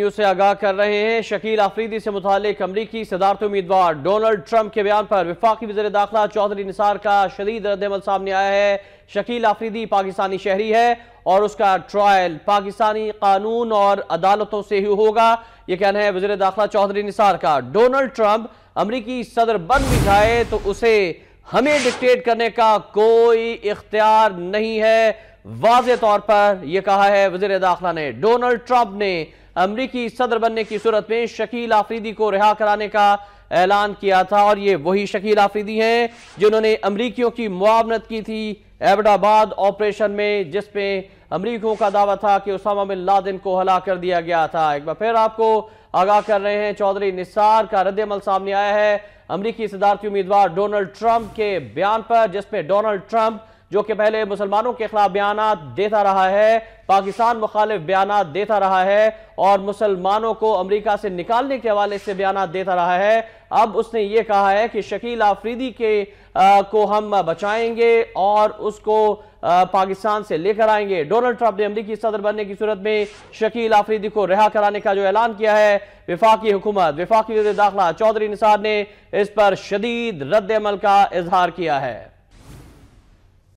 News سے آگاہ کر رہے ہیں۔ شکیل آفریدی سے متعلق امریکی صدارت امیدوار ڈونلڈ ٹرمپ کے بیان پر وفاقی وزیر داخلہ چودھری نثار کا شدید رد عمل سامنے آیا ہے۔ شکیل آفریدی پاکستانی شہری ہے اور اس کا ٹرائل پاکستانی قانون اور عدالتوں سے ہی ہوگا۔ یہ کہنا ہے وزیر داخلہ چودھری نثار کا۔ ڈونلڈ ٹرمپ امریکی صدر بن بھی جائے تو اسے ہمیں ڈکٹیٹ کرنے کا کوئی اختیار نہیں ہے۔ واضح طور پر یہ کہا ہے وزیر داخلہ نے۔ ڈونلڈ ٹرمپ نے امریکی صدر بننے کی صورت میں شکیل آفریدی کو رہا کرانے کا اعلان کیا تھا اور یہ وہی شکیل آفریدی ہیں جنہوں نے امریکیوں کی معاونت کی تھی ایبڈ آباد آپریشن میں، جس میں امریکیوں کا دعویٰ تھا کہ اسامہ بن لادن کو ہلا کر دیا گیا تھا۔ ایک بار پھر آپ کو آگاہ کر رہے ہیں، چودھری نثار کا رد عمل سامنے آیا ہے۔ امریکی صدارتی امیدوار ڈونلڈ ٹرمپ کے بیان پر، جس پہ ڈونلڈ ٹرمپ جو کہ پہلے مسلمانوں کے خلاف بیانات دیتا رہا ہے، پاکستان مخالف بیانات دیتا رہا ہے اور مسلمانوں کو امریکہ سے نکالنے کے حوالے سے بیانات دیتا رہا ہے۔ اب اس نے یہ کہا ہے کہ شکیل آفریدی کے کو ہم بچائیں گے اور اس کو پاکستان سے لے کر آئیں گے۔ ڈونلڈ ٹرمپ نے امریکی صدر بننے کی صورت میں شکیل آفریدی کو رہا کرانے کا جو اعلان کیا ہے، وفاقی حکومت، وفاقی وزیر داخلہ چودھری نثار نے اس پر شدید رد عمل کا اظہار کیا ہے۔